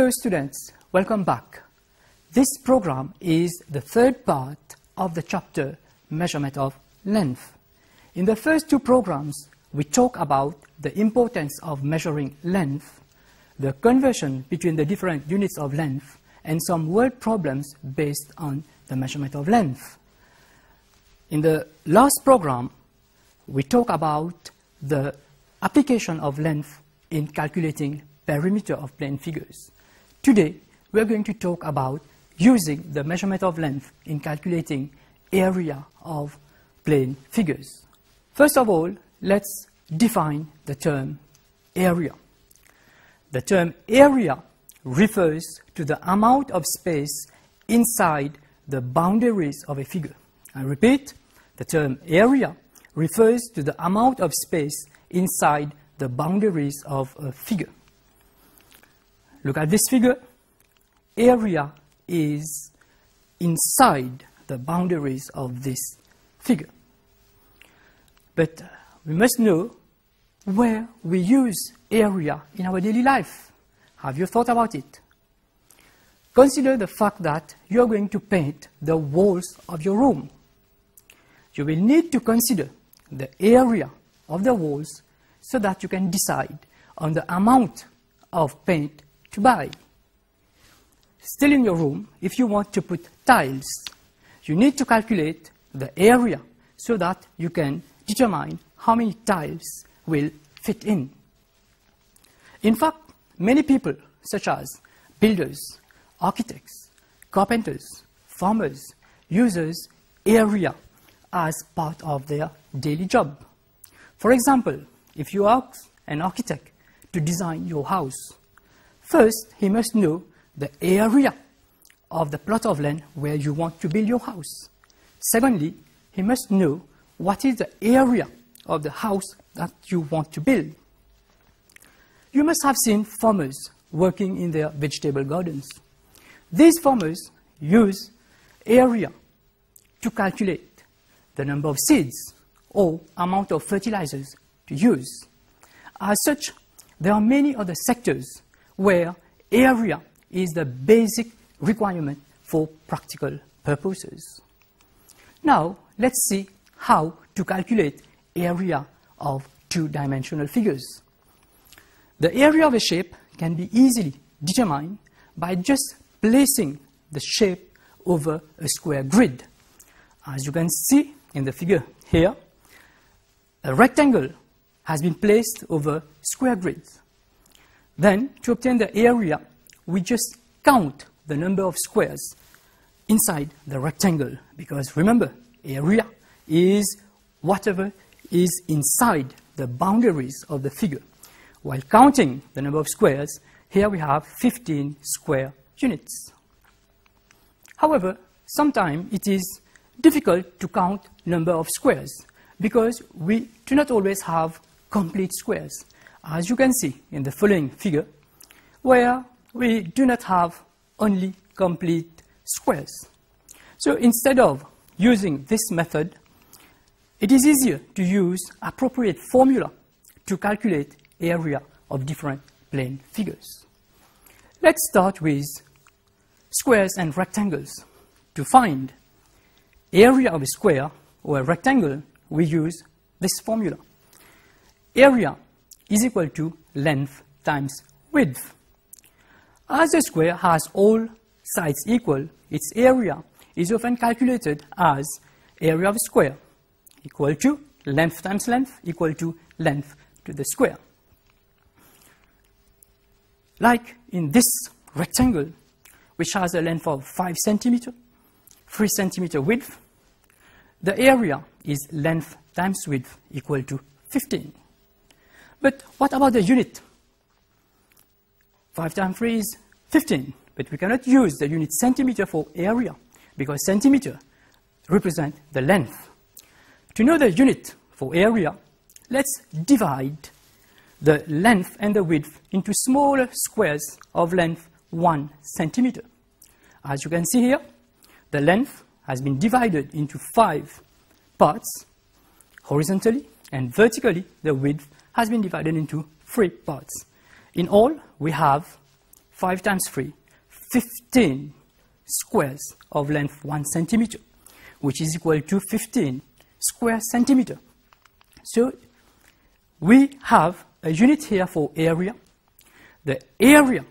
Hello students, welcome back. This program is the third part of the chapter Measurement of Length. In the first two programs, we talk about the importance of measuring length, the conversion between the different units of length, and some word problems based on the measurement of length. In the last program, we talk about the application of length in calculating perimeter of plane figures. Today, we're going to talk about using the measurement of length in calculating area of plane figures. First of all, let's define the term area. The term area refers to the amount of space inside the boundaries of a figure. I repeat, the term area refers to the amount of space inside the boundaries of a figure. Look at this figure. Area is inside the boundaries of this figure. But we must know where we use area in our daily life. Have you thought about it? Consider the fact that you are going to paint the walls of your room. You will need to consider the area of the walls so that you can decide on the amount of paint to buy. Still in your room, if you want to put tiles, you need to calculate the area so that you can determine how many tiles will fit in. In fact, many people, such as builders, architects, carpenters, farmers, uses area as part of their daily job. For example, if you ask an architect to design your house, first he must know the area of the plot of land where you want to build your house. Secondly, he must know what is the area of the house that you want to build. You must have seen farmers working in their vegetable gardens. These farmers use area to calculate the number of seeds or amount of fertilizers to use. As such, there are many other sectors where area is the basic requirement for practical purposes. Now, let's see how to calculate area of two-dimensional figures. The area of a shape can be easily determined by just placing the shape over a square grid. As you can see in the figure here, a rectangle has been placed over square grids. Then, to obtain the area, we just count the number of squares inside the rectangle because remember, area is whatever is inside the boundaries of the figure. While counting the number of squares, here we have 15 square units. However, sometimes it is difficult to count number of squares because we do not always have complete squares. As you can see in the following figure, where we do not have only complete squares. So instead of using this method, it is easier to use appropriate formula to calculate area of different plane figures. Let's start with squares and rectangles. To find area of a square or a rectangle, we use this formula. Area is equal to length times width. As a square has all sides equal, its area is often calculated as area of square equal to length times length equal to length to the square. Like in this rectangle, which has a length of 5 centimeter, 3 centimeter width, the area is length times width equal to 15. But what about the unit? 5 times 3 is 15, but we cannot use the unit centimeter for area because centimeter represent the length. To know the unit for area, let's divide the length and the width into smaller squares of length 1 centimeter. As you can see here, the length has been divided into five parts horizontally and vertically the width has been divided into three parts. In all, we have 5 times 3, 15 squares of length 1 centimeter, which is equal to 15 square centimeter. So we have a unit here for area. The area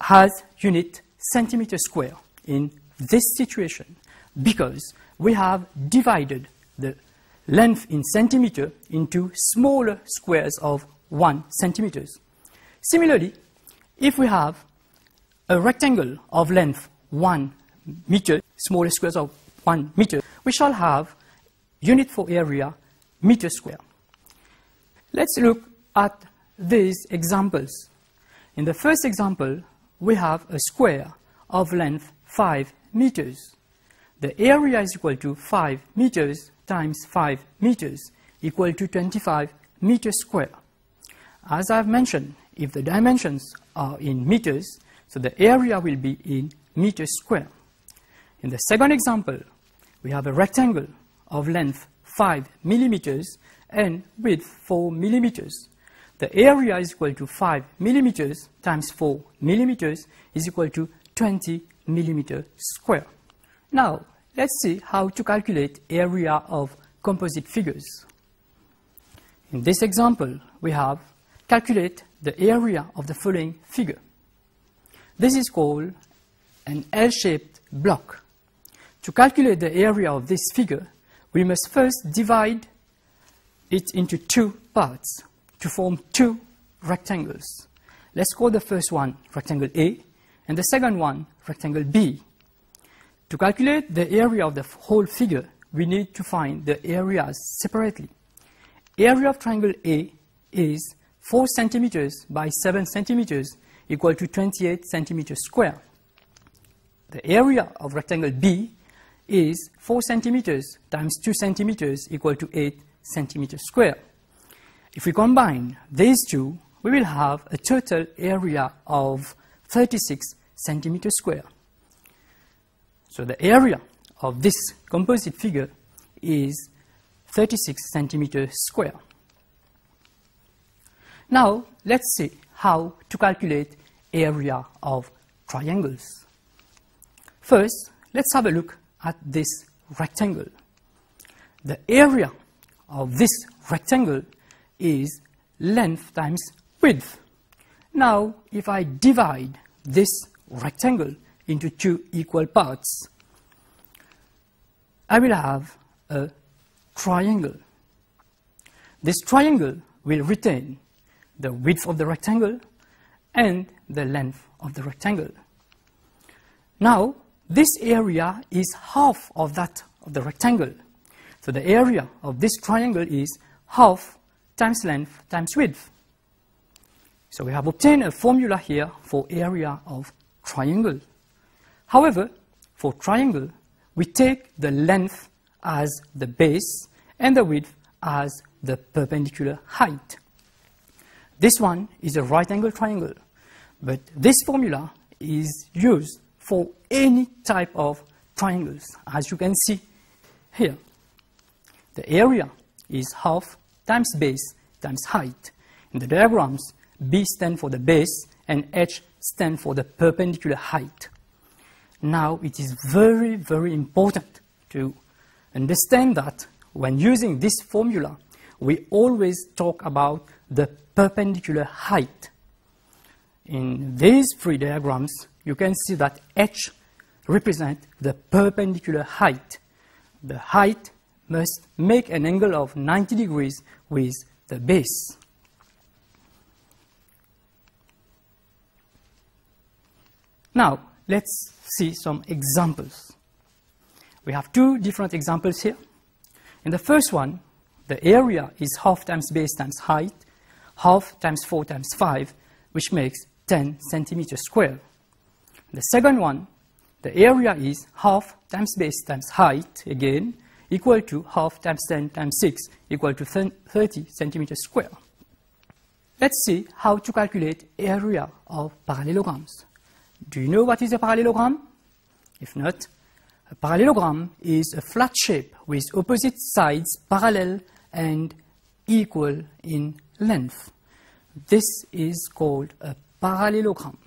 has unit centimeter square in this situation because we have divided the length in centimeter into smaller squares of 1 centimeters. Similarly, if we have a rectangle of length 1 meter, smaller squares of 1 meter, we shall have unit for area meter square. Let's look at these examples. In the first example, we have a square of length 5 meters. The area is equal to 5 meters times 5 meters equal to 25 meters square. As I've mentioned, if the dimensions are in meters, so the area will be in meters square. In the second example, we have a rectangle of length 5 millimeters and width 4 millimeters. The area is equal to 5 millimeters times 4 millimeters is equal to 20 millimeter square. Now, let's see how to calculate area of composite figures. In this example, we have calculate the area of the following figure. This is called an L-shaped block. To calculate the area of this figure, we must first divide it into two parts to form two rectangles. Let's call the first one rectangle A and the second one rectangle B. To calculate the area of the whole figure, we need to find the areas separately. Area of triangle A is 4 centimeters by 7 centimeters equal to 28 centimeters square. The area of rectangle B is 4 centimeters times 2 centimeters equal to 8 centimeters square. If we combine these two, we will have a total area of 36 centimeters square. So the area of this composite figure is 36 centimeters square. Now, let's see how to calculate area of triangles. First, let's have a look at this rectangle. The area of this rectangle is length times width. Now, if I divide this rectangle into two equal parts, I will have a triangle. This triangle will retain the width of the rectangle and the length of the rectangle. Now, this area is half of that of the rectangle. So the area of this triangle is half times length times width. So we have obtained a formula here for area of triangle. However, for triangle, we take the length as the base and the width as the perpendicular height. This one is a right angle triangle, but this formula is used for any type of triangles. As you can see here, the area is half times base times height. In the diagrams, B stands for the base and H stands for the perpendicular height. Now, it is very, very important to understand that when using this formula, we always talk about the perpendicular height. In these three diagrams, you can see that h represents the perpendicular height. The height must make an angle of 90 degrees with the base. Now, let's see some examples. We have two different examples here. In the first one, the area is half times base times height, half times 4 times 5, which makes 10 centimeters square. The second one, the area is half times base times height, again, equal to half times 10 times 6, equal to 30 centimeters square. Let's see how to calculate area of parallelograms. Do you know what is a parallelogram? If not, a parallelogram is a flat shape with opposite sides parallel and equal in length. This is called a parallelogram.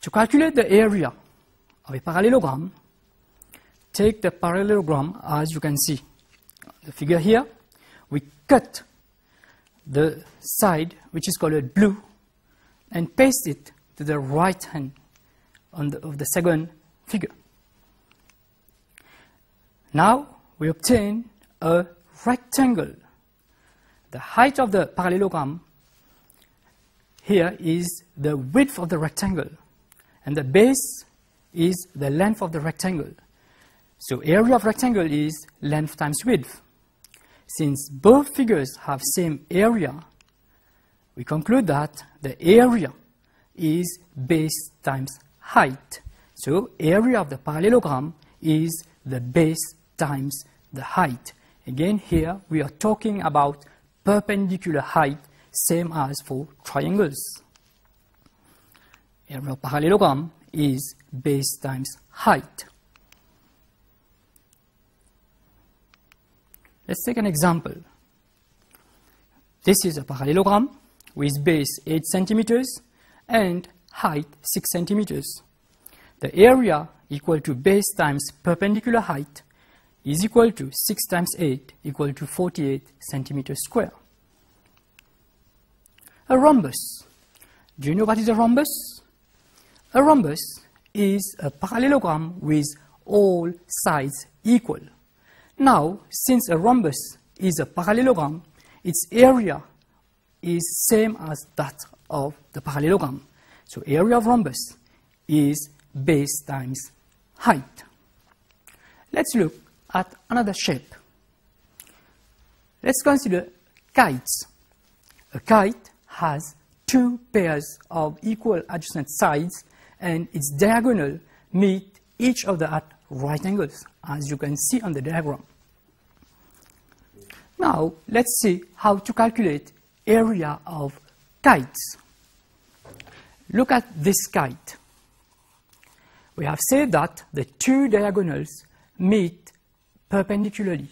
To calculate the area of a parallelogram, take the parallelogram as you can see. The figure here, we cut the side which is colored blue and paste it to the right hand on the, of the second figure. Now we obtain a rectangle. The height of the parallelogram here is the width of the rectangle and the base is the length of the rectangle. So area of rectangle is length times width. Since both figures have same area, we conclude that the area is base times height. So area of the parallelogram is the base times the height. Again, here we are talking about perpendicular height, same as for triangles. Area of parallelogram is base times height. Let's take an example. This is a parallelogram with base 8 centimeters and height 6 centimeters. The area equal to base times perpendicular height is equal to 6 times 8 equal to 48 centimeters square. A rhombus. Do you know what is a rhombus? A rhombus is a parallelogram with all sides equal. Now, since a rhombus is a parallelogram, its area is same as that of the parallelogram. So area of rhombus is base times height. Let's look at another shape. Let's consider kites. A kite has two pairs of equal adjacent sides and its diagonal meet each other at right angles, as you can see on the diagram. Now, let's see how to calculate area of kites. Look at this kite. We have said that the two diagonals meet perpendicularly.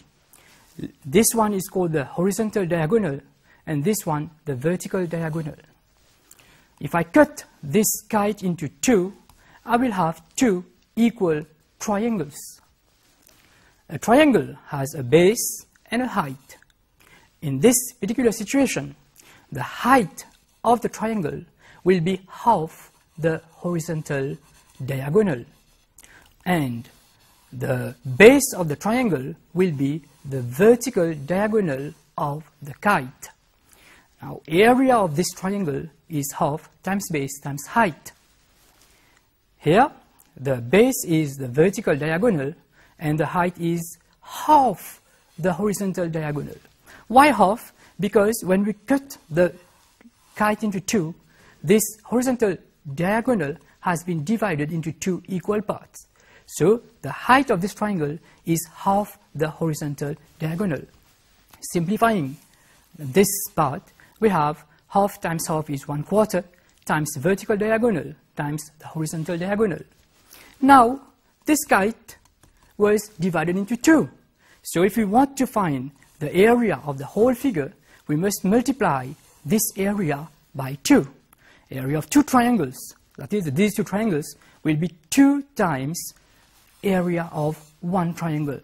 This one is called the horizontal diagonal and this one the vertical diagonal. If I cut this kite into two, I will have two equal triangles. A triangle has a base and a height. In this particular situation, the height of the triangle will be half the horizontal diagonal. And the base of the triangle will be the vertical diagonal of the kite. Now, area of this triangle is half times base times height. Here, the base is the vertical diagonal and the height is half the horizontal diagonal. Why half? Because when we cut the kite into two, this horizontal diagonal has been divided into two equal parts. So the height of this triangle is half the horizontal diagonal. Simplifying this part, we have half times half is one quarter times vertical diagonal times the horizontal diagonal. Now, this kite was divided into two. So if we want to find the area of the whole figure, we must multiply this area by 2. Area of two triangles, that is, these two triangles, will be 2 times area of one triangle.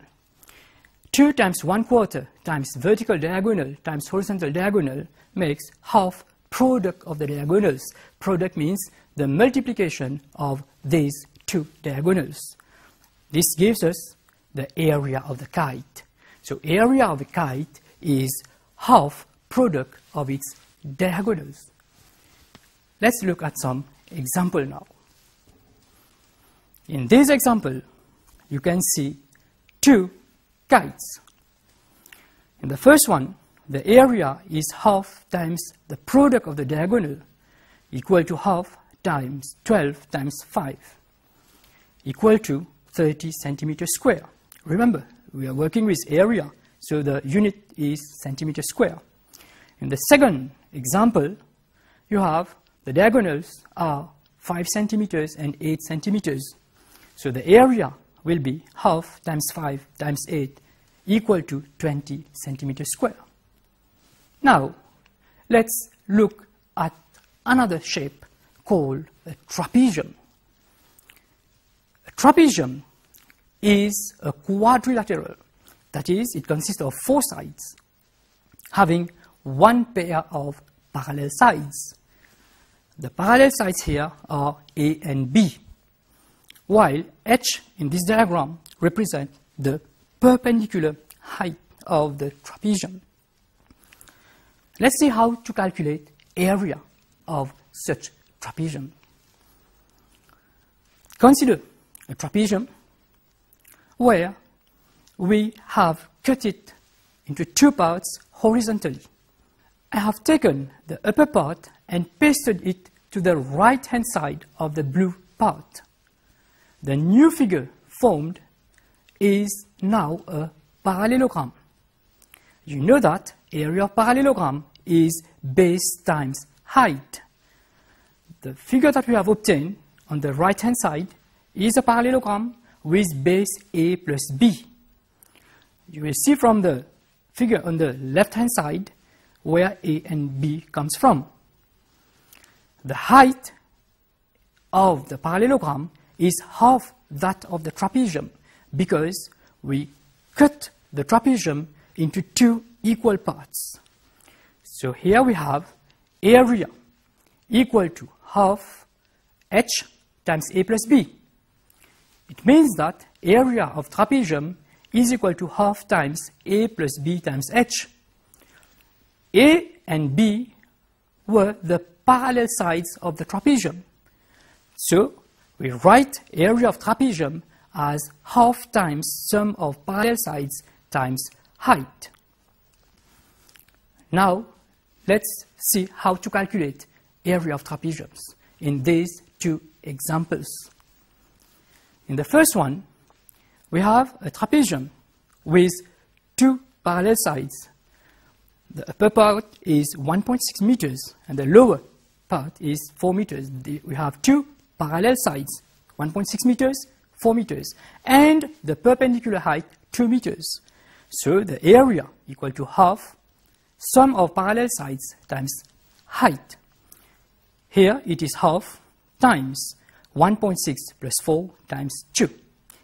2 times 1 quarter times vertical diagonal times horizontal diagonal makes half product of the diagonals. Product means the multiplication of these two diagonals. This gives us the area of the kite. So area of the kite is half product of its diagonals. Let's look at some example now. In this example, you can see two kites. In the first one, the area is half times the product of the diagonal equal to half times 12 times 5 equal to 30 centimeters square. Remember, we are working with area, so the unit is centimeter square. In the second example, you have the diagonals are 5 centimeters and 8 centimeters. So the area will be half times 5 times 8 equal to 20 centimeters square. Now, let's look at another shape called a trapezium. A trapezium is a quadrilateral, that is, it consists of four sides having one pair of parallel sides. The parallel sides here are A and B, while H in this diagram represents the perpendicular height of the trapezium. Let's see how to calculate area of such trapezium. Consider a trapezium where we have cut it into two parts horizontally. I have taken the upper part and pasted it to the right hand side of the blue part. The new figure formed is now a parallelogram. You know that area of parallelogram is base times height. The figure that we have obtained on the right hand side is a parallelogram with base A plus B. You will see from the figure on the left hand side where A and B comes from. The height of the parallelogram is half that of the trapezium because we cut the trapezium into two equal parts. So here we have area equal to half h times a plus b. It means that area of trapezium is equal to half times a plus b times h. A and b were the parallel sides of the trapezium. So we write area of trapezium as half times sum of parallel sides times height. Now, let's see how to calculate area of trapeziums in these two examples. In the first one, we have a trapezium with two parallel sides. The upper part is 1.6 meters and the lower part is 4 meters. We have two parallel sides, 1.6 meters, 4 meters, and the perpendicular height 2 meters. So the area equal to half sum of parallel sides times height. Here it is half times 1.6 plus 4 times 2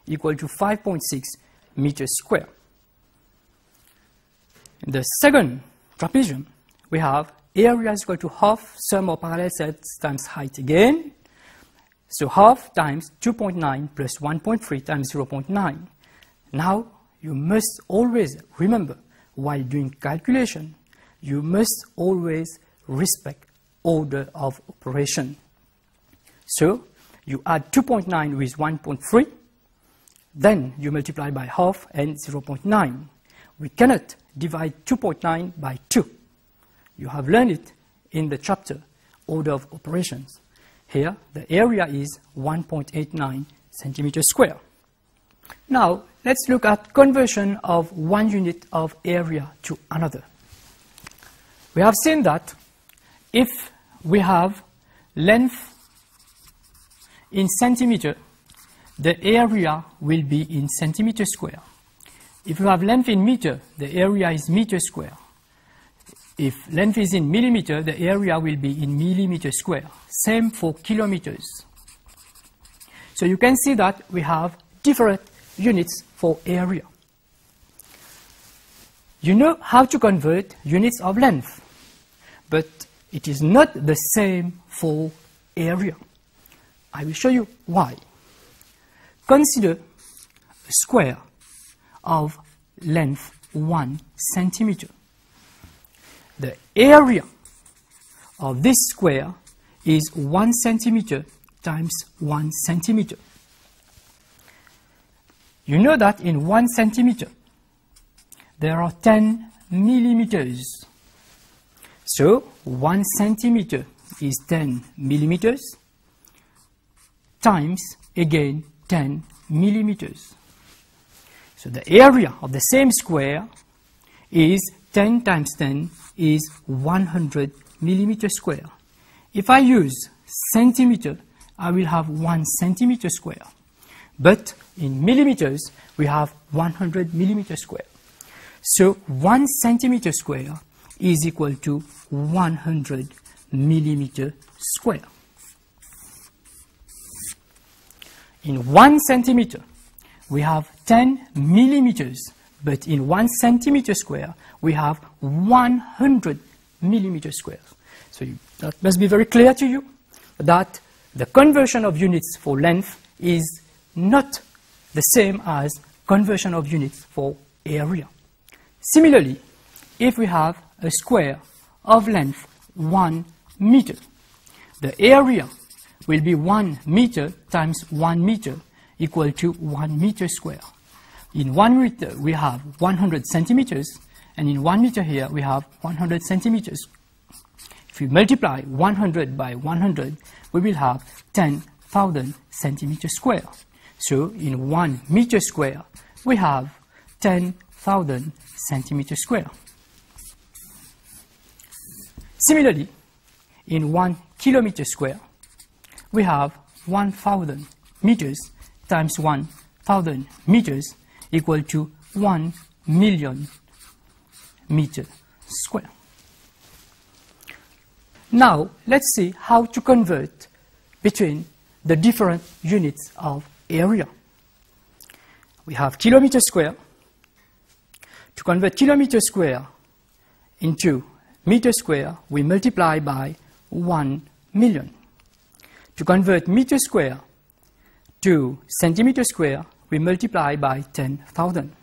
equal to 5.6 meters square. The second trapezium, we have area is equal to half sum of parallel sides times height again. So half times 2.9 plus 1.3 times 0.9. Now you must always remember while doing calculation, you must always respect order of operation. So you add 2.9 with 1.3, then you multiply by half and 0.9. We cannot divide 2.9 by 2. You have learned it in the chapter order of operations. Here, the area is 1.89 centimeters square. Now, let's look at conversion of one unit of area to another. We have seen that if we have length in centimeter, the area will be in centimeter square. If you have length in meter, the area is meter square. If length is in millimeter, the area will be in millimeter square. Same for kilometers. So you can see that we have different units for area. You know how to convert units of length, but it is not the same for area. I will show you why. Consider a square of length 1 centimeter. The area of this square is 1 centimeter times 1 centimeter. You know that in 1 centimeter there are 10 millimeters. So 1 centimeter is 10 millimeters times again 10 millimeters. So the area of the same square is 10 times 10 is 100 millimeter square. If I use centimeter, I will have 1 centimeter square. But in millimeters, we have 100 millimeter square. So 1 centimeter square is equal to 100 millimeter square. In one centimeter, we have 10 millimeters, but in one centimeter square, we have 100 millimeter squares. So you, that must be very clear to you that the conversion of units for length is not the same as conversion of units for area. Similarly, if we have a square of length 1 meter, the area will be 1 meter times 1 meter equal to 1 meter square. In 1 meter we have 100 centimeters and in 1 meter here we have 100 centimeters. If we multiply 100 by 100 we will have 10,000 centimeters square. So in 1 meter square we have 10,000 centimeters square. Similarly, in 1 kilometer square, we have 1,000 meters times 1,000 meters equal to 1 million meter square. Now, let's see how to convert between the different units of area. We have kilometer square. To convert kilometer square into meter square, we multiply by 1 million. To convert meter square to centimeter square, we multiply by 10,000.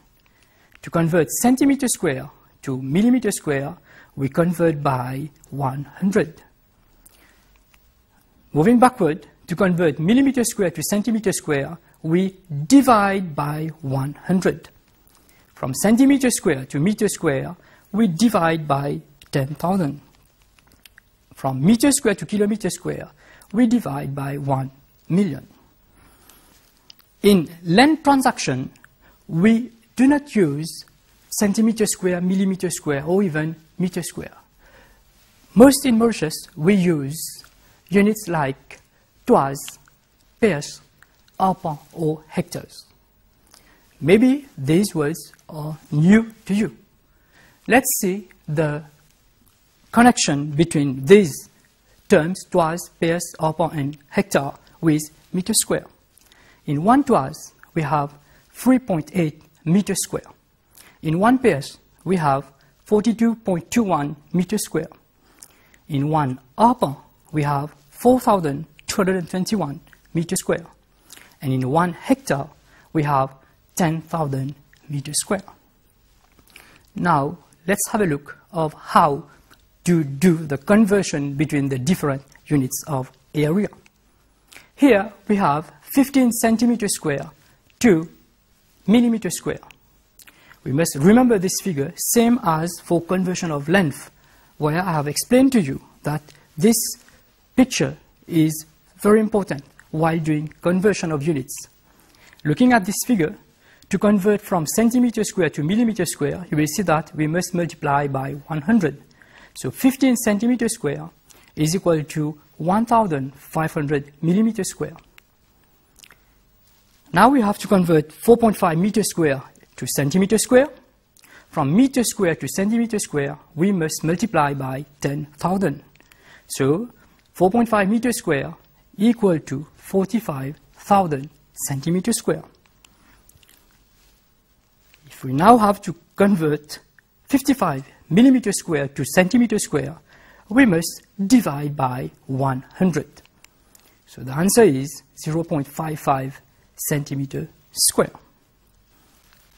To convert centimeter square to millimeter square, we convert by 100. Moving backward, to convert millimeter square to centimeter square, we divide by 100. From centimeter square to meter square, we divide by 10,000. From meter square to kilometer square, we divide by 1 million. In land transaction, we do not use centimeter square, millimeter square, or even meter square. Most in Mauritius, we use units like toises, perches, arpents, or hectares. Maybe these words are new to you. Let's see the connection between these terms, toise, perches, arpent, and hectare, with meter square. In one toise, we have 3.8 meter square. In one perches, we have 42.21 meter square. In one arpent, we have 4,221 meter square. And in one hectare, we have 10,000 meter square. Now, let's have a look of how to do the conversion between the different units of area. Here we have 15 centimeter square to millimeter square. We must remember this figure same as for conversion of length, where I have explained to you that this picture is very important while doing conversion of units. Looking at this figure, to convert from centimeter square to millimeter square, you will see that we must multiply by 100. So 15 centimeter square is equal to 1,500 millimeter square. Now we have to convert 4.5 meter square to centimeter square. From meter square to centimeter square, we must multiply by 10,000. So 4.5 meter square equal to 45,000 centimeter square. If we now have to convert 55 millimeter square to centimeter square, we must divide by 100. So the answer is 0.55 centimeter square.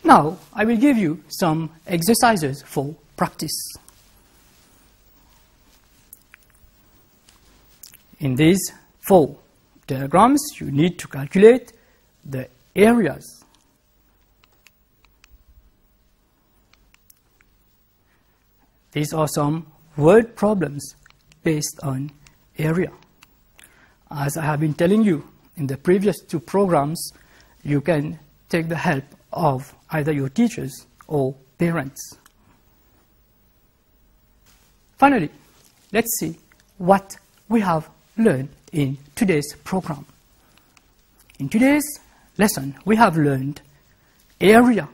Now, I will give you some exercises for practice. In these four diagrams, you need to calculate the areas These are some word problems based on area. As I have been telling you in the previous two programs, you can take the help of either your teachers or parents. Finally, let's see what we have learned in today's program. In today's lesson, we have learned area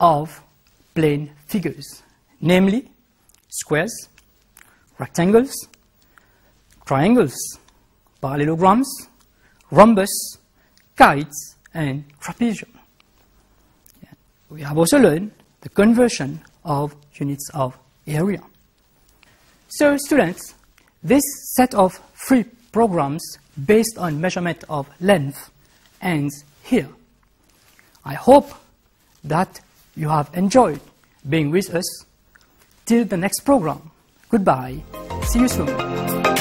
of plane figures namely squares, rectangles, triangles, parallelograms, rhombus, kites, and trapezium. We have also learned the conversion of units of area. So students, this set of three programs based on measurement of length ends here. I hope that you have enjoyed being with us. Till the next program, goodbye. See you soon.